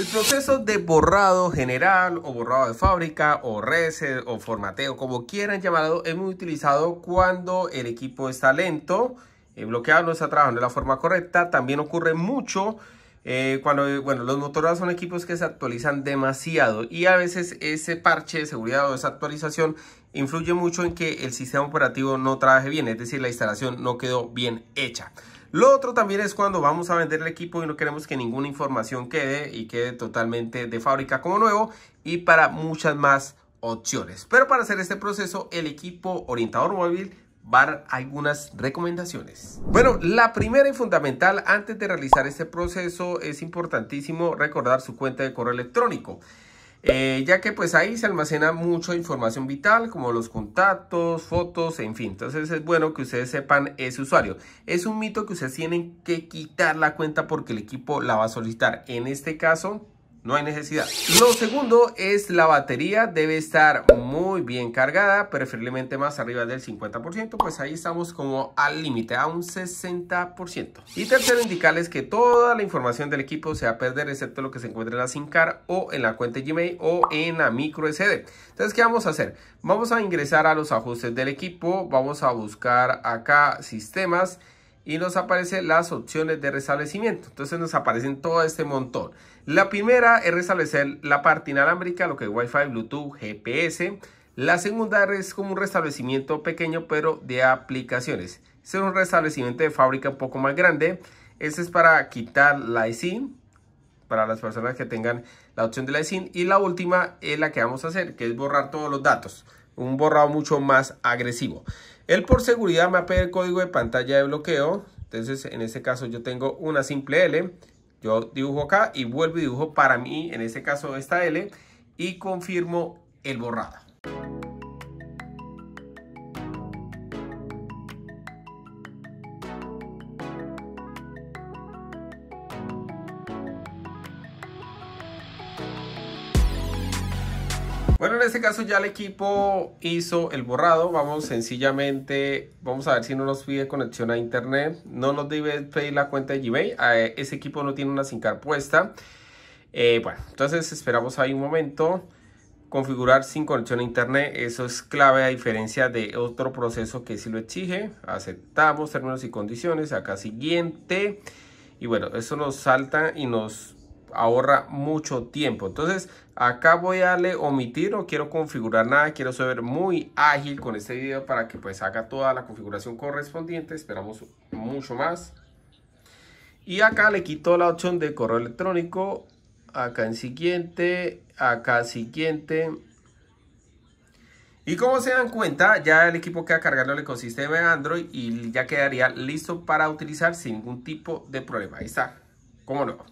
El proceso de borrado general o borrado de fábrica o reset o formateo, como quieran llamarlo, es muy utilizado cuando el equipo está lento, el bloqueado no está trabajando de la forma correcta. También ocurre mucho eh, cuando bueno, los Motorola son equipos que se actualizan demasiado y a veces ese parche de seguridad o esa actualización influye mucho en que el sistema operativo no trabaje bien, es decir, la instalación no quedó bien hecha. Lo otro también es cuando vamos a vender el equipo y no queremos que ninguna información quede y quede totalmente de fábrica como nuevo y para muchas más opciones. Pero para hacer este proceso, el equipo orientador móvil dar algunas recomendaciones. Bueno, la primera y fundamental antes de realizar este proceso es importantísimo recordar su cuenta de correo electrónico. Eh, ya que pues ahí se almacena mucha información vital como los contactos, fotos, en fin. Entonces es bueno que ustedes sepan ese usuario. Es un mito que ustedes tienen que quitar la cuenta porque el equipo la va a solicitar. En este caso no hay necesidad. Lo segundo es la batería debe estar bien cargada, preferiblemente más arriba del 50%, pues ahí estamos como al límite, a un 60%. Y tercero, indicarles que toda la información del equipo se va a perder, excepto lo que se encuentra en la SIM card o en la cuenta Gmail o en la micro SD. Entonces, ¿qué vamos a hacer? Vamos a ingresar a los ajustes del equipo, vamos a buscar acá sistemas y nos aparecen las opciones de restablecimiento. Entonces nos aparecen todo este montón. La primera es restablecer la parte inalámbrica, lo que es Wi-Fi, Bluetooth, GPS. La segunda es como un restablecimiento pequeño, pero de aplicaciones. Este es un restablecimiento de fábrica un poco más grande. Este es para quitar la eSIM, para las personas que tengan la opción de la eSIM. Y la última es la que vamos a hacer, que es borrar todos los datos. Un borrado mucho más agresivo. Él por seguridad me va a pedir el código de pantalla de bloqueo. Entonces, en este caso yo tengo una simple L. Yo dibujo acá y vuelvo y dibujo para mí, en este caso esta L, y confirmo el borrado. Bueno, en este caso ya el equipo hizo el borrado. Vamos sencillamente, vamos a ver si no nos pide conexión a internet. No nos debe pedir la cuenta de Gmail. Ese equipo no tiene una SIM card puesta. Eh, bueno, entonces esperamos ahí un momento. Configurar sin conexión a internet, eso es clave a diferencia de otro proceso que sí lo exige. Aceptamos términos y condiciones. Acá siguiente. Y bueno, eso nos salta y nos ahorra mucho tiempo. Entonces acá voy a darle omitir, no quiero configurar nada, quiero ser muy ágil con este video para que pues haga toda la configuración correspondiente. Esperamos mucho más. Y acá le quito la opción de correo electrónico. Acá en siguiente, acá siguiente. Y como se dan cuenta, ya el equipo queda cargando el ecosistema de Android y ya quedaría listo para utilizar sin ningún tipo de problema. Ahí está, como nuevo.